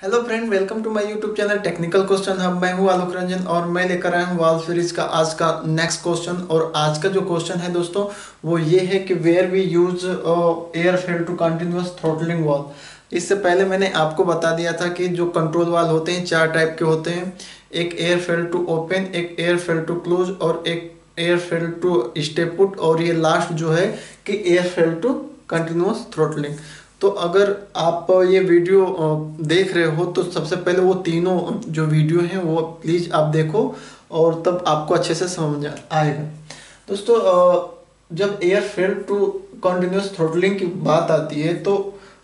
Hello friend welcome to my YouTube channel technical question hub मैं हूँ आलोक रंजन और मैं लेकर आया हूँ वाल सीरीज़ का आज का नेक्स्ट क्वेश्चन और आज का जो क्वेश्चन है दोस्तों, वो ये है कि where we use air fail to continuous throttling valve इससे पहले मैंने आपको बता दिया था कि जो कंट्रोल वाल होते हैं, चार टाइप के होते हैं। एक एयर फेल टू ओपन एक एयर फेल टू क्लोज और एक एयर फेल टू स्टेपुट और ये लास्ट जो है कि air fail to continuous throttling तो अगर आप ये वीडियो देख रहे हो तो सबसे पहले वो तीनों जो वीडियो हैं, वो प्लीज़ आप देखो और तब आपको अच्छे से समझ आएगा। दोस्तों जब air fail to continuous throttling की बात आती है तो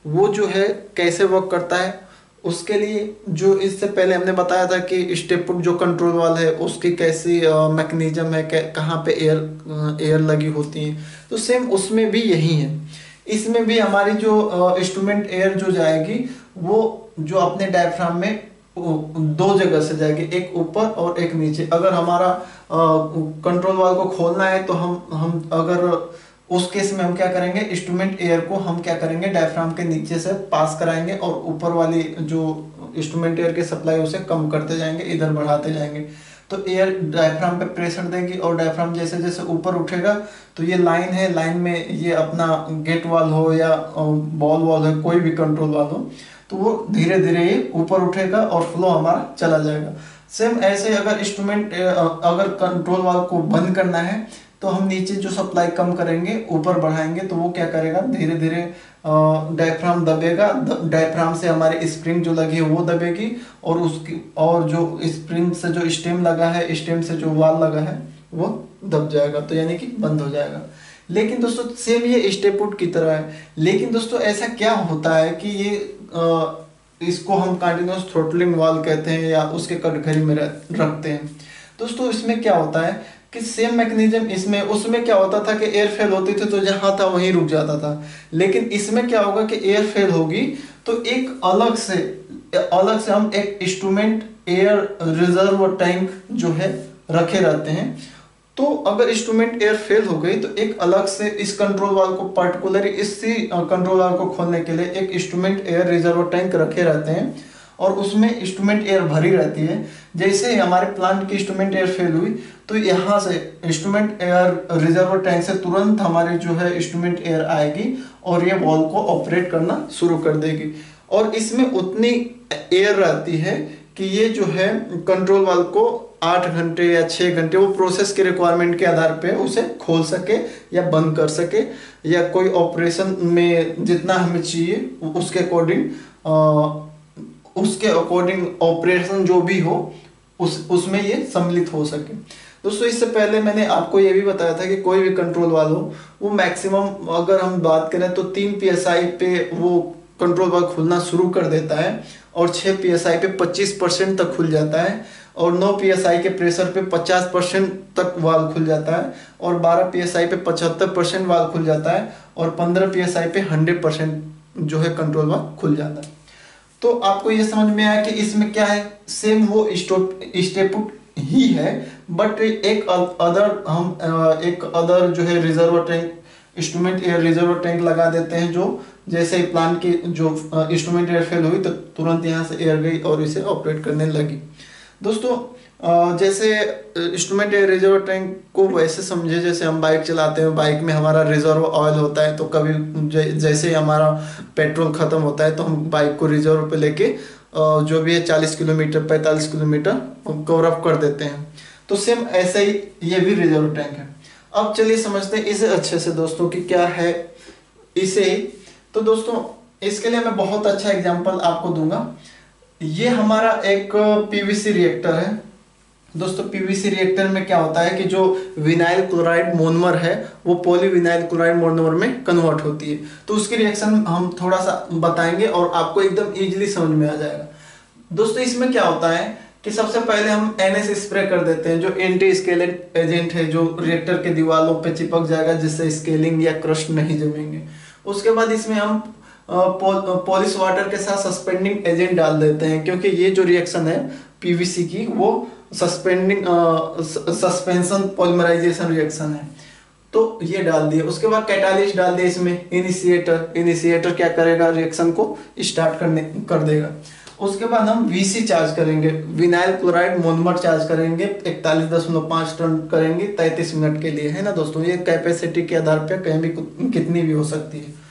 वो जो है, कैसे वर्क करता है, उसके लिए जो इससे पहले हमने बताया था कि स्टेपुट जो कंट्रोल वाल है, उसकी कैसी मैकेनिज्म है कहाँ पे एयर एयर लगी होती है तो सेम उसमें भी यही है। इसमें भी हमारी जो इंस्ट्रूमेंट एयर जो जाएगी, वो जो अपने डायफ्राम में दो जगह से जाएगी, एक ऊपर और एक नीचे। अगर हमारा कंट्रोल वाल को खोलना है तो हम हम अगर उस केस में हम क्या करेंगे इंस्ट्रूमेंट एयर को हम क्या करेंगे डायफ्राम के नीचे से पास कराएँगे और ऊपर वाली जो इंस्ट्रूमेंट एयर की सप्लाई उसे कम करते जाएँगे, इधर बढ़ाते जाएँगे। तो एयर डायफ्राम पे प्रेशर देगी और डायफ्राम जैसे जैसे ऊपर उठेगा तो ये लाइन है लाइन में ये अपना गेट वाल हो या बॉल वॉल हो, कोई भी कंट्रोल वाल हो तो वो धीरे धीरे ही ऊपर उठेगा और फ्लो हमारा चला जाएगा। सेम ऐसे अगर इंस्ट्रूमेंट अगर कंट्रोल वाल को बंद करना है तो हम नीचे जो सप्लाई कम करेंगे ऊपर बढ़ाएँगे तो वो क्या करेगा? धीरे धीरे डायफ्राम दबेगा। डायफ्राम से हमारे स्प्रिंग जो लगी है वो दबेगी और उसकी और जो स्प्रिंग से जो स्टेम लगा है स्टेम से जो वाल लगा है वो दब जाएगा तो यानी कि बंद हो जाएगा। लेकिन दोस्तों सेम ये स्टेपुट की तरह है। लेकिन दोस्तों ऐसा क्या होता है कि ये आ, इसको हम कंटिन्यूस थ्रोटलिंग वाल कहते हैं या उसके कटघरी में रखते हैं। दोस्तों इसमें क्या होता है कि सेम मैकेनिज्म इसमें, उसमें क्या होता था कि एयर फेल होती थी तो जहाँ था, वहीं रुक जाता था। लेकिन इसमें क्या होगा कि एयर फेल होगी तो एक अलग से अलग से हम एक इंस्ट्रूमेंट एयर रिज़र्व टैंक जो है, रखे रहते हैं। तो अगर इंस्ट्रूमेंट एयर फेल हो गई तो एक अलग से इस कंट्रोल वाल को पर्टिकुलर इसी कंट्रोल वाल को खोलने के लिए एक इंस्ट्रूमेंट एयर रिज़र्व टैंक रखे रहते हैं। और उसमें इंस्ट्रूमेंट एयर भरी रहती है। जैसे ही हमारे प्लांट की इंस्ट्रूमेंट एयर फेल हुई तो यहाँ से इंस्ट्रूमेंट एयर रिजर्वर टैंक से तुरंत हमारी जो है इंस्ट्रूमेंट एयर आएगी और ये वॉल को ऑपरेट करना शुरू कर देगी। और इसमें उतनी एयर रहती है कि ये जो है कंट्रोल वाल को आठ घंटे या छः घंटे वो प्रोसेस के रिक्वायरमेंट के आधार पे उसे खोल सके या बंद कर सके या कोई ऑपरेशन में जितना हमें चाहिए, उसके अकॉर्डिंग उसके अकॉर्डिंग ऑपरेशन जो भी हो, उस, उसमें ये सम्मिलित हो सके। दोस्तों, इससे पहले मैंने आपको ये भी बताया था कि कोई भी कंट्रोल वाल हो, वो मैक्सिमम अगर हम बात करें तो तीन पी पे वो कंट्रोल वाल खुलना शुरू कर देता है और छः पी पे पच्चीस परसेंट तक खुल जाता है और 9 पी के प्रेशर पे 50 परसेंट तक वाल खुल जाता है और 12 पी पे 75 परसेंट वाल खुल जाता है और 15 पी पे 100 परसेंट जो है कंट्रोल वाल खुल जाता है। तो आपको ये समझ में आया कि इसमें क्या है? सेम वो स्टेपुट ही है बट एक अदर हम एक अदर जो है reserve tank instrument air reserve tank लगा देते हैं जो, जैसे प्लांट की जो इंस्ट्रूमेंट एयर फेल हुई तो तुरंत यहाँ से एयर गई और इसे ऑपरेट करने लगी। दोस्तों जैसे इंस्ट्रूमेंट रिज़र्व टैंक को वैसे समझे, जैसे हम बाइक चलाते हैं बाइक में हमारा रिज़र्व ऑयल होता है तो कभी जैसे ही हमारा पेट्रोल ख़त्म होता है तो हम बाइक को रिज़र्व पे लेके जो भी है चालीस किलोमीटर, पैंतालीस किलोमीटर कवर अप कर देते हैं। तो सेम ऐसे ही ये भी रिज़र्व टैंक है। अब चलिए समझते हैं इसे अच्छे से दोस्तों कि क्या है इसे। तो दोस्तों, इसके लिए मैं बहुत अच्छा एग्ज़ाम्पल आपको दूँगा। ये हमारा एक पीवीसी रिएक्टर है। दोस्तों पीवीसी रिएक्टर में क्या होता है कि जो विनाइल क्लोराइड मोनमर है, वो पॉलीविनाइल क्लोराइड मोनमर में कन्वर्ट होती है। तो उसकी रिएक्शन हम थोड़ा सा बताएँगे और आपको एकदम इजीली समझ में आ जाएगा। दोस्तों, इसमें क्या होता है कि सबसे पहले हम एनएस स्प्रे कर देते हैं, जो एंटी स्केलेट एजेंट है, जो रिएक्टर के दीवारों पर चिपक जाएगा, जिससे स्केलिंग या क्रस्ट नहीं जमेंगे। उसके बाद इसमें हम पॉलिश वाटर के साथ सस्पेंडिंग एजेंट डाल देते हैं, क्योंकि ये जो रिएक्शन है पीवीसी की, वो सस्पेंडिंग सस्पेंशन पॉलीमराइजेशन रिएक्शन है। तो ये डाल दिए। उसके बाद कैटालिस्ट डाल दिए इसमें। इनिशिएटर इनिशिएटर क्या करेगा? रिएक्शन को स्टार्ट करने, कर देगा। उसके बाद हम वीसी चार्ज करेंगे। विनाइल क्लोराइड मोनोमर चार्ज करेंगे। इकतालीस दशमलव पाँच टन करेंगे। तैतीस मिनट के लिए। है ना दोस्तों? ये कैपेसिटी के आधार पर कहीं भी कितनी भी हो सकती है।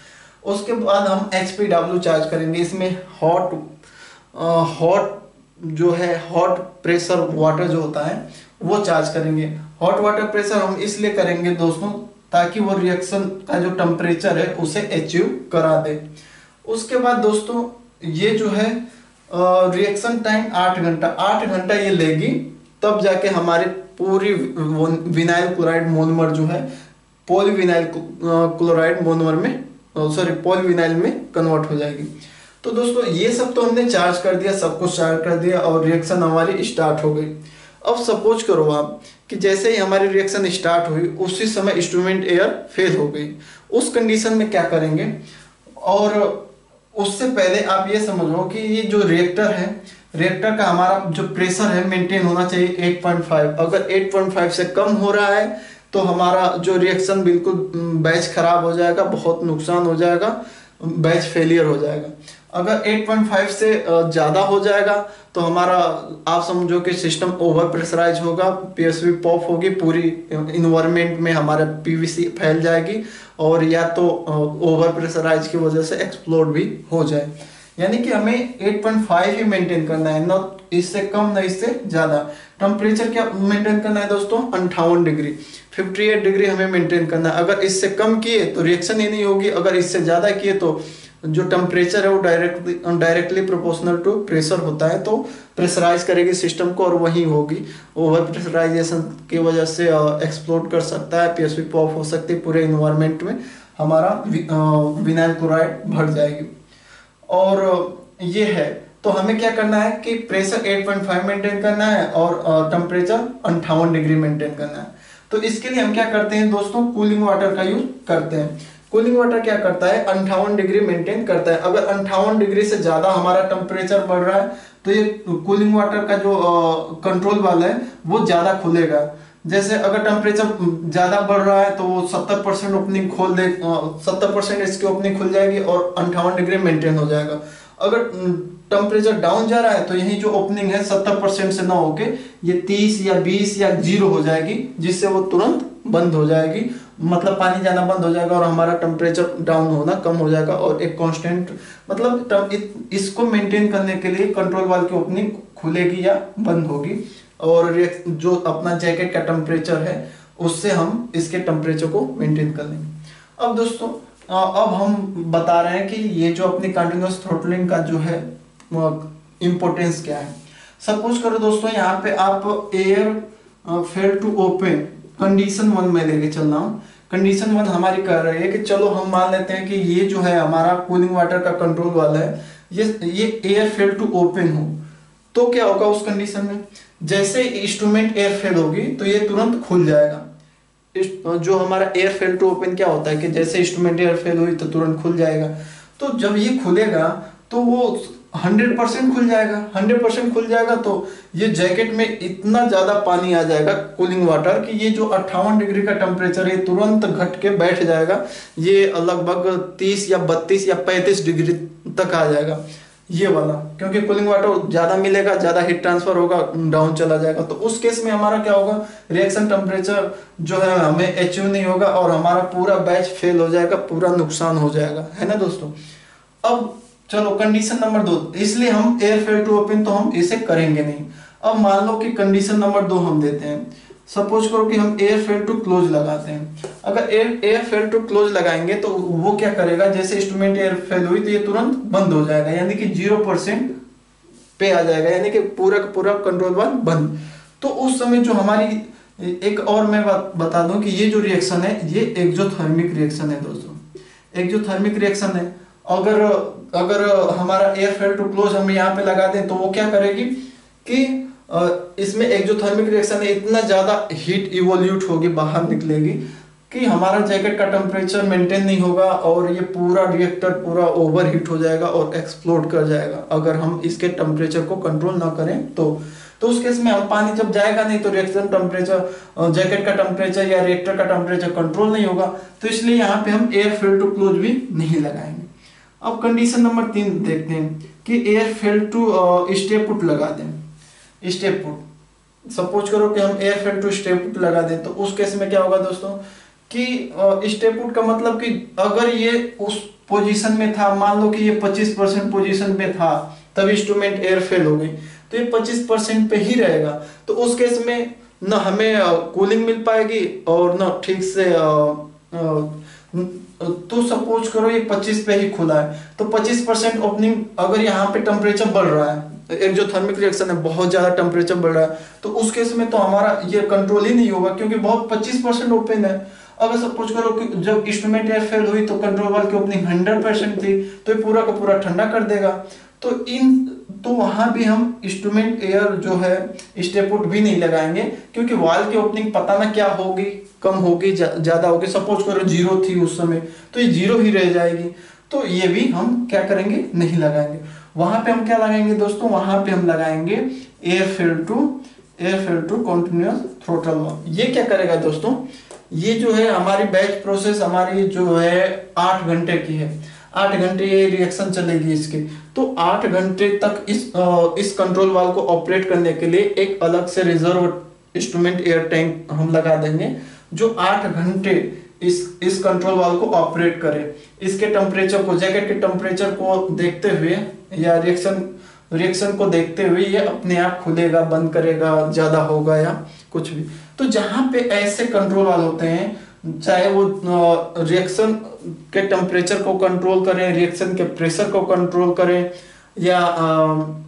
उसके बाद हम एच चार्ज करेंगे। इसमें हॉट हॉट जो है हॉट प्रेशर वाटर जो होता है, वो चार्ज करेंगे। हॉट वाटर प्रेशर हम इसलिए करेंगे दोस्तों, ताकि वो रिएक्शन का जो टेम्परेचर है, उसे अचीव करा दे। उसके बाद दोस्तों, ये जो है रिएक्शन टाइम आठ घंटा। आठ घंटा ये लेगी, तब जाके हमारी पूरी विनाइल क्लोराइड मोनोमर जो है पॉलीविनाइल क्लोराइड मोनोमर में सॉरी पॉलीविनाइल में कन्वर्ट हो जाएगी। तो दोस्तों, ये सब तो हमने चार्ज कर दिया, सब कुछ चार्ज कर दिया और रिएक्शन हमारी स्टार्ट हो गई। अब सपोज़ करो आप कि जैसे ही हमारी रिएक्शन स्टार्ट हुई, उसी समय इंस्ट्रूमेंट एयर फेल हो गई। उस कंडीशन में क्या करेंगे? और उससे पहले आप ये समझो कि ये जो रिएक्टर है रिएक्टर का हमारा जो प्रेशर है मेंटेन होना चाहिए 8.5 अगर 8.5 से कम हो रहा है तो हमारा जो रिएक्शन बिल्कुल बैच खराब हो जाएगा, बहुत नुकसान हो जाएगा बैच फेलियर हो जाएगा। अगर 8.5 से ज़्यादा हो जाएगा तो हमारा, आप समझो कि सिस्टम ओवर प्रेशराइज होगा पीएसवी पॉप होगी, पूरी इन्वायरमेंट में हमारा पीवीसी फैल जाएगी, और या तो ओवर प्रेशराइज की वजह से एक्सप्लोड भी हो जाए। यानी कि हमें 8.5 ही मेंटेन करना है ना इससे कम ना इससे ज़्यादा। टेम्परेचर क्या मेंटेन करना है दोस्तों? अंठावन डिग्री। 58 डिग्री हमें मेंटेन करना है। अगर इससे कम किए तो रिएक्शन ही नहीं होगी। अगर इससे ज़्यादा किए तो जो टेम्परेचर है, वो directly directly proportional to pressure होता है तो प्रेशराइज करेगी सिस्टम को और वही होगी। ओवर प्रेशराइजेशन की वजह से एक्सप्लोड कर सकता है पीएसपी पॉप हो सकती है पूरे इन्वायरमेंट में। हमारा विनाइल क्लोराइड भर जाएगी। और ये है। तो हमें क्या करना है कि प्रेशर 8.5 मेंटेन करना है और टेम्परेचर अंठावन डिग्री मेंटेन करना है। तो इसके लिए हम क्या करते हैं दोस्तों? कूलिंग वाटर का यूज़ करते हैं। कूलिंग वाटर क्या करता है? अंठावन डिग्री मेंटेन करता है। अगर अंठावन डिग्री से ज़्यादा हमारा टेम्परेचर बढ़ रहा है तो ये कूलिंग वाटर का जो कंट्रोल वाला है, वो ज़्यादा खुलेगा। जैसे अगर टेम्परेचर ज़्यादा बढ़ रहा है तो वो 70 परसेंट ओपनिंग खोल दे सत्तर परसेंट इसकी ओपनिंग खुल जाएगी और अंठावन डिग्री मेंटेन हो जाएगा। अगर टेम्परेचर डाउन जा रहा है तो यही जो ओपनिंग है, सत्तर परसेंट से ना होके, ये तीस या बीस या ज़ीरो हो जाएगी, जिससे वो तुरंत बंद हो जाएगी। मतलब पानी जाना बंद हो जाएगा और हमारा टेम्परेचर डाउन होना कम हो जाएगा और एक कांस्टेंट मतलब इसको मेंटेन करने के लिए कंट्रोल वाल की ओपनिंग खुलेगी या बंद होगी। और जो अपना जैकेट का टेम्परेचर है, उससे हम इसके टेम्परेचर को मेंटेन कर लेंगे। अब दोस्तों अब हम बता रहे हैं कि ये जो अपनी कंटिन्यूस थ्रोटलिंग का जो है इम्पोर्टेंस क्या है। सपोज़ करो दोस्तों, यहाँ पे आप air fail to open condition one में लेके चल रहा हूँ। कंडीशन वन हमारी कह रही है कि चलो हम मान लेते हैं कि ये जो है हमारा कूलिंग वाटर का कंट्रोल वाला है, ये ये एयर फेल टू ओपन हो। तो क्या होगा उस कंडीशन में? जैसे इंस्ट्रूमेंट एयर फेल होगी तो ये तुरंत खुल जाएगा। जो हमारा एयर फेल टू ओपन क्या होता है कि जैसे इंस्ट्रूमेंट एयर फेल हुई तो तुरंत खुल जाएगा। तो जब ये खुलेगा तो वो हंड्रेड परसेंट खुल जाएगा। हंड्रेड परसेंट खुल जाएगा तो ये जैकेट में इतना ज़्यादा पानी आ जाएगा कूलिंग वाटर कि ये जो अट्ठावन डिग्री का टेम्परेचर है तुरंत घट के बैठ जाएगा। ये लगभग तीस या बत्तीस या पैंतीस डिग्री तक आ जाएगा। ये वाला, क्योंकि कूलिंग वाटर ज़्यादा मिलेगा, ज़्यादा हीट ट्रांसफ़र होगा डाउन चला जाएगा। तो उस केस में हमारा क्या होगा? रिएक्शन टेम्परेचर जो है हमें अचीव नहीं होगा और हमारा पूरा बैच फेल हो जाएगा, पूरा नुकसान हो जाएगा। है ना दोस्तों? अब चलो कंडीशन नंबर दो। इसलिए हम एयर फेल टू ओपन तो हम इसे करेंगे नहीं। अब मान लो कि कंडीशन नंबर दो हम देते हैं। सपोज़ करो कि हम एयर फेल टू क्लोज लगाते हैं। अगर air air fail to close लगाएँगे तो वो क्या करेगा? जैसे इंस्ट्रूमेंट एयर फेल हुई तो ये तुरंत बंद हो जाएगा, यानी कि ज़ीरो परसेंट पे आ जाएगा, यानी कि पूरा का पूरा कंट्रोल वाल बंद। तो उस समय जो हमारी, एक और मैं बात बता दूँ कि ये जो रिएक्शन है, ये एक्जोथर्मिक रिएक्शन है दोस्तों। एक्जोथर्मिक रिएक्शन है, अगर अगर हमारा एयर फेल टू क्लोज हम यहाँ पे लगा दें तो वो क्या करेगी कि इसमें एक्जोथर्मिक रिएक्शन है, इतना ज़्यादा हीट इवोल्यूट होगी, बाहर निकलेगी, कि हमारा जैकेट का टेम्परेचर मेंटेन नहीं होगा और ये पूरा रिएक्टर पूरा ओवर हीट हो जाएगा और एक्सप्लोड कर जाएगा। अगर हम इसके टेम्परेचर को कंट्रोल ना करें तो तो उस केस में हम पानी जब जाएगा नहीं तो रिएक्शन टेम्परेचर जैकेट का टेम्परेचर या रिएक्टर का टेम्परेचर कंट्रोल नहीं होगा तो इसलिए यहाँ पे हम एयर फिल टू क्लोज भी नहीं लगाएँगे। अब कंडीशन नंबर तीन देखते हैं, कि air fail to step put लगा दें। स्टेप पुट सपोज़ करो कि हम air fail to step put लगा दें तो उस केस में क्या होगा दोस्तों? कि स्टेप पुट का मतलब कि अगर ये उस पोजीशन में था, मान लो कि ये 25 परसेंट पोजिशन में था, तब इंस्ट्रूमेंट एयर फेल हो गई। तो ये 25 परसेंट पे ही रहेगा। तो उस केस में न हमें कूलिंग मिल पाएगी और न ठीक से तो सपोज़ करो ये 25 पे ही खुला है तो 25 परसेंट ओपनिंग अगर यहाँ पे टेम्परेचर बढ़ रहा है, एक जो थर्मिक रिएक्शन है, बहुत ज़्यादा टेम्परेचर बढ़ रहा है तो उस केस में तो हमारा ये कंट्रोल ही नहीं होगा, क्योंकि बहुत 25 परसेंट ओपन है। अगर सपोज़ करो कि जब इंस्ट्रूमेंट एयर फेल हुई तो कंट्रोल वाल की ओपनिंग 100 परसेंट थी तो ये पूरा का पूरा ठंडा कर देगा। तो इन तो वहाँ भी हम इंस्ट्रूमेंट एयर जो है स्टेपुट भी नहीं लगाएँगे, क्योंकि वाल की ओपनिंग पता ना क्या होगी, कम होगी ज़्यादा होगी। सपोज़ करो ज़ीरो थी उस समय तो ये ज़ीरो ही रह जाएगी। तो ये भी हम क्या करेंगे? नहीं लगाएँगे। वहाँ पे हम क्या लगाएँगे दोस्तों? वहाँ पे हम लगाएँगे air fail to air fail to continuous throttle ये क्या करेगा दोस्तों? ये जो है, हमारी बैच प्रोसेस हमारी जो है, आठ घंटे की है। आठ घंटे रिएक्शन चलेगी इसकी। तो आठ घंटे तक इस इस कंट्रोल वाल को ऑपरेट करने के लिए एक अलग से रिज़र्व इंस्ट्रूमेंट एयर टैंक हम लगा देंगे, जो आठ घंटे इस इस कंट्रोल वाल को ऑपरेट करे। इसके टेम्परेचर को जैकेट के टेम्परेचर को देखते हुए या रिएक्शन रिएक्शन को देखते हुए ये अपने आप खुलेगा, बंद करेगा, ज़्यादा होगा या कुछ भी। तो जहाँ पे ऐसे कंट्रोल वाल होते हैं चाहे वो रिएक्शन के टेम्परेचर को कंट्रोल करें रिएक्शन के प्रेशर को कंट्रोल करें, या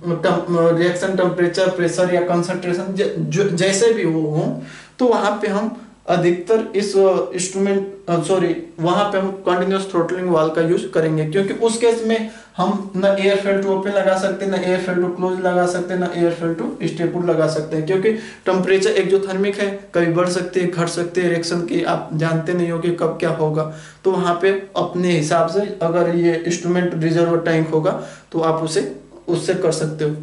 रिएक्शन टेम्परेचर प्रेशर या कंसंट्रेशन जैसे भी वो हो तो वहाँ पे हम अधिकतर इस इंस्ट्रूमेंट सॉरी वहाँ पे हम कंटिन्यूस थ्रोटलिंग वाल का यूज़ करेंगे, क्योंकि उस केस में हम न एयर फेल टू ओपन लगा सकते हैं ना एयर फेल टू क्लोज लगा सकते हैं ना एयर फेल टू स्टेपुल लगा सकते हैं, क्योंकि टेम्परेचर एक जो थर्मिक है, कभी बढ़ सकते हैं, घट सकते हैं रिएक्शन की आप जानते नहीं हो कि कब क्या होगा। तो वहाँ पे अपने हिसाब से अगर ये इंस्ट्रूमेंट रिज़र्व टैंक होगा तो आप उसे, उससे कर सकते हो।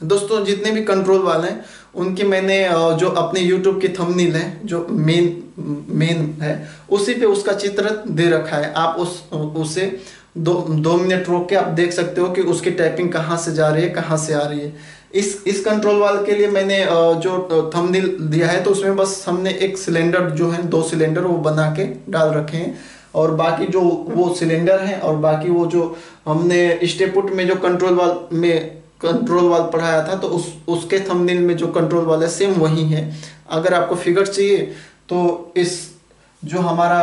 दोस्तों, जितने भी कंट्रोल वाले हैं उनकी मैंने जो अपने यूट्यूब की थंबनेल है, जो मेन मेन है, उसी पे उसका चित्र दे रखा है। आप उस, उसे दो दो मिनट रोक के आप देख सकते हो कि उसकी टाइपिंग कहाँ से जा रही है, कहाँ से आ रही है। इस इस कंट्रोल वाल के लिए मैंने जो थंबनेल दिया है तो उसमें बस हमने एक सिलेंडर जो है, दो सिलेंडर वो बना के डाल रखे हैं। और बाकी जो वो सिलेंडर हैं, और बाकी वो जो हमने स्टेपुट में जो कंट्रोल वाल में कंट्रोल वाल पढ़ाया था तो उस, उसके थंबनेल में जो कंट्रोल वाल है सेम वही है। अगर आपको फिगर चाहिए तो इस जो हमारा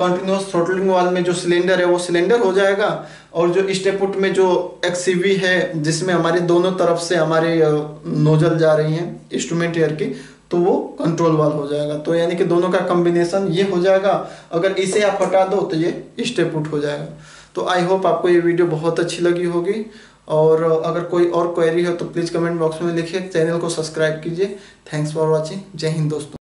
कंटिन्यूस थ्रोटलिंग वाल में जो सिलेंडर है, वो सिलेंडर हो जाएगा। और जो स्टेपुट में जो एक्सीवी है, जिसमें हमारे दोनों तरफ़ से हमारे नोजल जा रही हैं इंस्ट्रूमेंट एयर की तो वो कंट्रोल वाल हो जाएगा। तो यानी कि दोनों का कॉम्बिनेशन ये हो जाएगा। अगर इसे आप हटा दो तो ये स्टेपुट हो जाएगा। तो आई होप आपको ये वीडियो बहुत अच्छी लगी होगी। और अगर कोई और क्वेरी हो तो प्लीज़ कमेंट बॉक्स में लिखिए चैनल को सब्सक्राइब कीजिए। थैंक्स फॉर वॉचिंग जय हिंद दोस्तों।